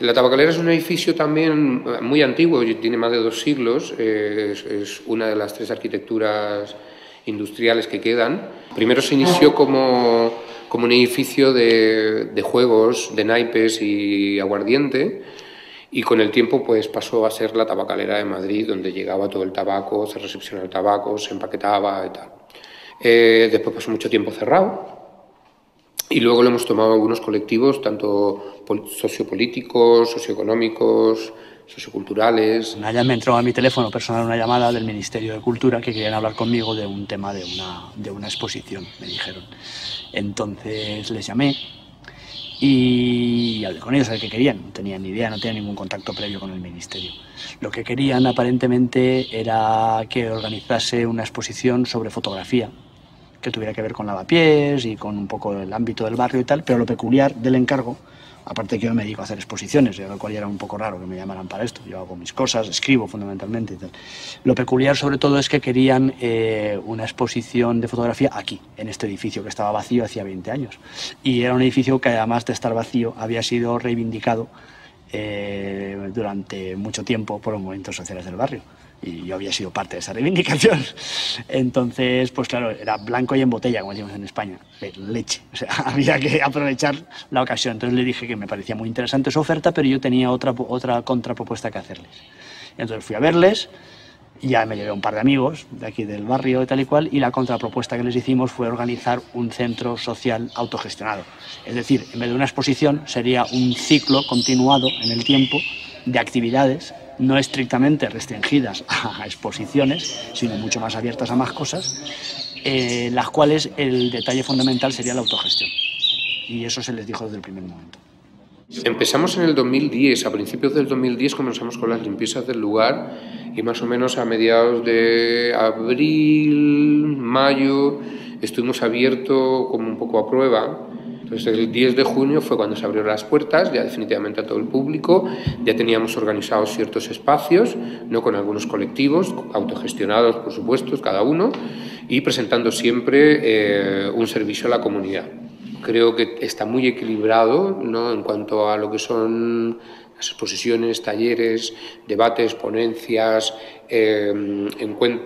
La tabacalera es un edificio también muy antiguo, tiene más de dos siglos, es, una de las tres arquitecturas industriales que quedan. Primero se inició como, como un edificio de, de, juegos, de naipes y aguardiente, y con el tiempo pues pasó a ser la tabacalera de Madrid, donde llegaba todo el tabaco, se recepcionaba el tabaco, se empaquetaba y tal. Eh, después pasó mucho tiempo cerrado, y luego lo hemos tomado algunos colectivos, tanto sociopolíticos, socioeconómicos, socioculturales. Allá me entró a mi teléfono personal una llamada del Ministerio de Cultura que querían hablar conmigo de un tema de una, de una exposición, me dijeron. Entonces les llamé y hablé con ellos a ver qué querían. No tenían ni idea, no tenían ningún contacto previo con el Ministerio. Lo que querían aparentemente era que organizase una exposición sobre fotografía que tuviera que ver con lavapiés y con un poco el ámbito del barrio y tal, pero lo peculiar del encargo, aparte que yo me dedico a hacer exposiciones, lo cual era un poco raro que me llamaran para esto, yo hago mis cosas, escribo fundamentalmente y tal. Lo peculiar sobre todo es que querían eh, una exposición de fotografía aquí, en este edificio que estaba vacío hacía 20 años. Y era un edificio que además de estar vacío había sido reivindicado eh, durante mucho tiempo por los movimientos sociales del barrio y yo había sido parte de esa reivindicación. Entonces, pues claro, era blanco y en botella, como decimos en España, leche. O sea, había que aprovechar la ocasión. Entonces le dije que me parecía muy interesante su oferta, pero yo tenía otra, otra contrapropuesta que hacerles. Entonces fui a verles, ya me llevé un par de amigos de aquí del barrio y tal y cual, y la contrapropuesta que les hicimos fue organizar un centro social autogestionado. Es decir, en vez de una exposición, sería un ciclo continuado en el tiempo de actividades no estrictamente restringidas a exposiciones, sino mucho más abiertas a más cosas, eh, las cuales el detalle fundamental sería la autogestión. Y eso se les dijo desde el primer momento. Empezamos en el 2010, a principios del 2010 comenzamos con las limpiezas del lugar y más o menos a mediados de abril, mayo, estuvimos abiertos como un poco a prueba entonces el 10 de junio fue cuando se abrieron las puertas, ya definitivamente a todo el público, ya teníamos organizados ciertos espacios, no con algunos colectivos, autogestionados por supuesto, cada uno, y presentando siempre eh, un servicio a la comunidad. Creo que está muy equilibrado ¿no? en cuanto a lo que son las exposiciones, talleres, debates, ponencias, eh,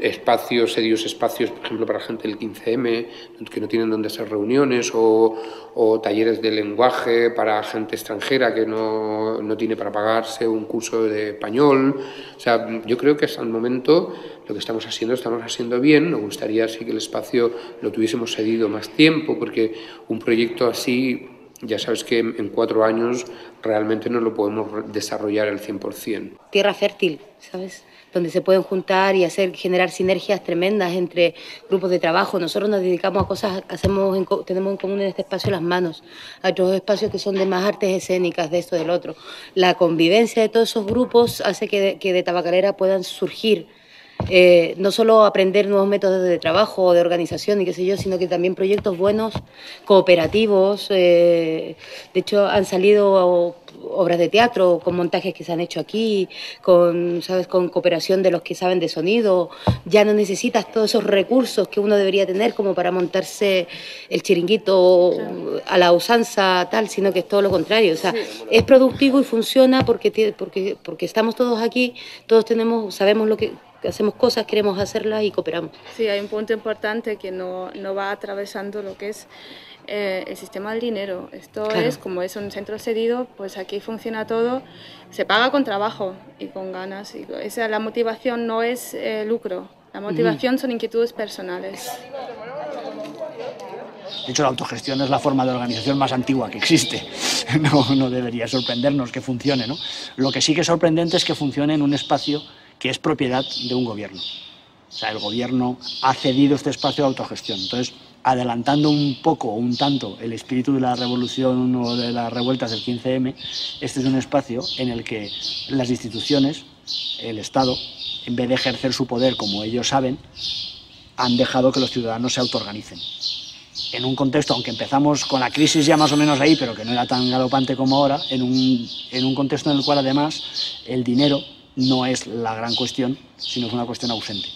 espacios, serios espacios, por ejemplo, para gente del 15M, que no tienen donde hacer reuniones, o, talleres de lenguaje para gente extranjera que no, no, tiene para pagarse un curso de español. O sea, yo creo que hasta el momento lo que estamos haciendo, estamos haciendo bien. Nos gustaría sí que el espacio lo tuviésemos cedido más tiempo, porque un proyecto así ya sabes que en cuatro años realmente no lo podemos desarrollar al 100%. Tierra fértil, ¿sabes? donde se pueden juntar y hacer generar sinergias tremendas entre grupos de trabajo. Nosotros nos dedicamos a cosas, hacemos tenemos en común en este espacio las manos, hay otros espacios que son de más artes escénicas, de esto, del otro. La convivencia de todos esos grupos hace que que de tabacalera puedan surgir eh, no solo aprender nuevos métodos de trabajo o de organización y qué sé yo, sino que también proyectos buenos, cooperativos. Eh, de hecho, han salido obras de teatro con montajes que se han hecho aquí, con, ¿sabes? con cooperación de los que saben de sonido. Ya no necesitas todos esos recursos que uno debería tener como para montarse el chiringuito a la usanza tal, sino que es todo lo contrario. O sea, es productivo y funciona porque, porque, porque estamos todos aquí, todos tenemos, sabemos lo que hacemos cosas, queremos hacerlas y cooperamos. Sí, hay un punto importante que no, no va atravesando lo que es eh, el sistema del dinero. Esto es, como es un centro cedido, pues aquí funciona todo, se paga con trabajo y con ganas. Y esa, la motivación no es eh, lucro, la motivación son inquietudes personales. De hecho, la autogestión es la forma de organización más antigua que existe. No, no debería sorprendernos que funcione. ¿no? Lo que sí que es sorprendente es que funcione en un espacio que es propiedad de un gobierno. O sea, el gobierno ha cedido este espacio de autogestión. Entonces, adelantando un poco o un tanto el espíritu de la revolución o de las revueltas del 15M, este es un espacio en el que las instituciones, el Estado, en vez de ejercer su poder como ellos saben, han dejado que los ciudadanos se autoorganicen. En un contexto, aunque empezamos con la crisis ya más o menos ahí, pero que no era tan galopante como ahora, en un, en un contexto en el cual además el dinero no es la gran cuestión, sino es una cuestión ausente.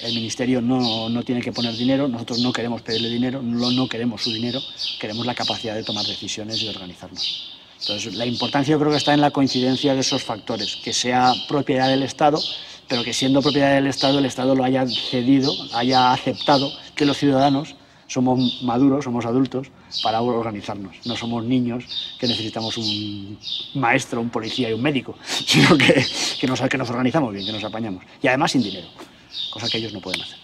El Ministerio no, no tiene que poner dinero, nosotros no queremos pedirle dinero, no, no queremos su dinero, queremos la capacidad de tomar decisiones y de organizarnos. Entonces, la importancia yo creo que está en la coincidencia de esos factores, que sea propiedad del Estado, pero que siendo propiedad del Estado, el Estado lo haya cedido, haya aceptado que los ciudadanos somos maduros, somos adultos para organizarnos. No somos niños que necesitamos un maestro, un policía y un médico, sino que, que, nos, que nos organizamos bien, que nos apañamos. Y además sin dinero, cosa que ellos no pueden hacer.